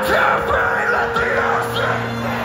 Let your brain, let the ocean